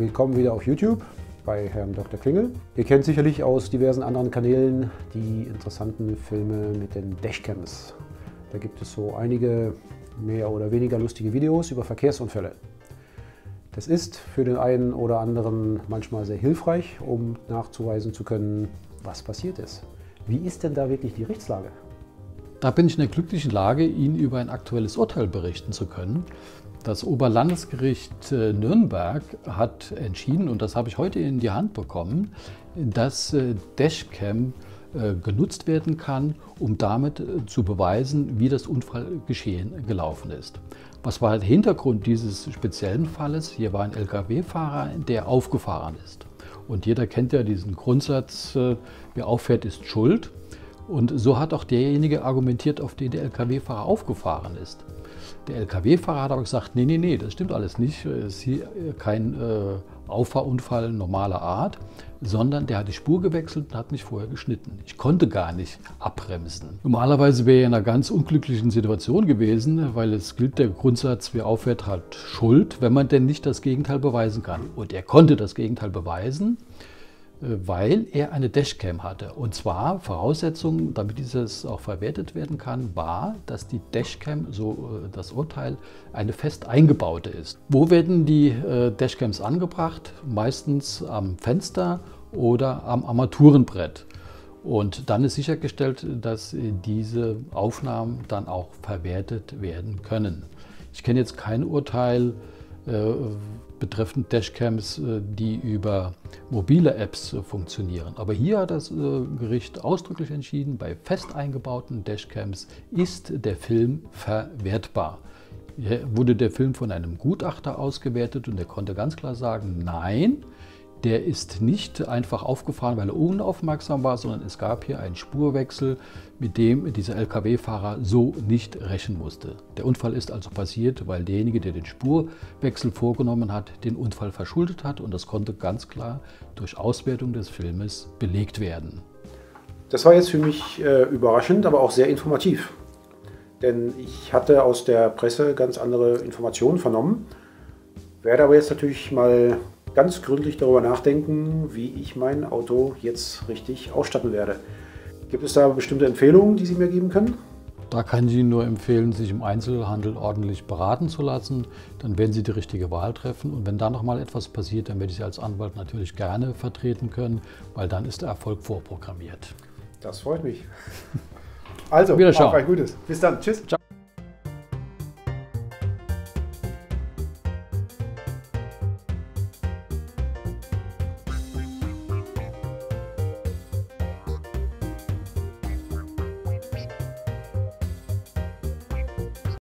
Willkommen wieder auf YouTube bei Herrn Dr. Klingel. Ihr kennt sicherlich aus diversen anderen Kanälen die interessanten Filme mit den Dashcams. Da gibt es so einige mehr oder weniger lustige Videos über Verkehrsunfälle. Das ist für den einen oder anderen manchmal sehr hilfreich, um nachzuweisen zu können, was passiert ist. Wie ist denn da wirklich die Rechtslage? Da bin ich in der glücklichen Lage, Ihnen über ein aktuelles Urteil berichten zu können. Das Oberlandesgericht äh, Nürnberg hat entschieden, und das habe ich heute in die Hand bekommen, dass äh, Dashcam äh, genutzt werden kann, um damit zu beweisen, wie das Unfallgeschehen gelaufen ist. Was war der Hintergrund dieses speziellen Falles? Hier war ein Lkw-Fahrer, der aufgefahren ist. Und jeder kennt ja diesen Grundsatz, wer auffährt, ist schuld. Und so hat auch derjenige argumentiert, auf den der Lkw-Fahrer aufgefahren ist. Der Lkw-Fahrer hat aber gesagt, nee, nee, nee, das stimmt alles nicht. Es ist hier kein äh, Auffahrunfall normaler Art, sondern der hat die Spur gewechselt und hat mich vorher geschnitten. Ich konnte gar nicht abbremsen. Normalerweise wäre er in einer ganz unglücklichen Situation gewesen, weil es gilt der Grundsatz, wer auffährt, hat Schuld, wenn man denn nicht das Gegenteil beweisen kann. Und er konnte das Gegenteil beweisen. Weil er eine Dashcam hatte. Und zwar Voraussetzung, damit dieses auch verwertet werden kann, war, dass die Dashcam, so äh, das Urteil, eine fest eingebaute ist. Wo werden die äh, Dashcams angebracht? Meistens am Fenster oder am Armaturenbrett. Und dann ist sichergestellt, dass diese Aufnahmen dann auch verwertet werden können. Ich kenne jetzt kein Urteil, betreffend Dashcams, äh, die über mobile Apps äh, funktionieren. Aber hier hat das äh, Gericht ausdrücklich entschieden, bei fest eingebauten Dashcams ist der Film verwertbar. Hier wurde der Film von einem Gutachter ausgewertet und der konnte ganz klar sagen, nein, der ist nicht einfach aufgefahren, weil er unaufmerksam war, sondern es gab hier einen Spurwechsel, mit dem dieser Lkw-Fahrer so nicht rechnen musste. Der Unfall ist also passiert, weil derjenige, der den Spurwechsel vorgenommen hat, den Unfall verschuldet hat und das konnte ganz klar durch Auswertung des Filmes belegt werden. Das war jetzt für mich äh, überraschend, aber auch sehr informativ. Denn ich hatte aus der Presse ganz andere Informationen vernommen, werde aber jetzt natürlich mal ganz gründlich darüber nachdenken, wie ich mein Auto jetzt richtig ausstatten werde. Gibt es da bestimmte Empfehlungen, die Sie mir geben können? Da kann ich Ihnen nur empfehlen, sich im Einzelhandel ordentlich beraten zu lassen. Dann werden Sie die richtige Wahl treffen. Und wenn da noch mal etwas passiert, dann werde ich Sie als Anwalt natürlich gerne vertreten können, weil dann ist der Erfolg vorprogrammiert. Das freut mich. Also, auf ein Gutes. Bis dann. Tschüss. Ciao.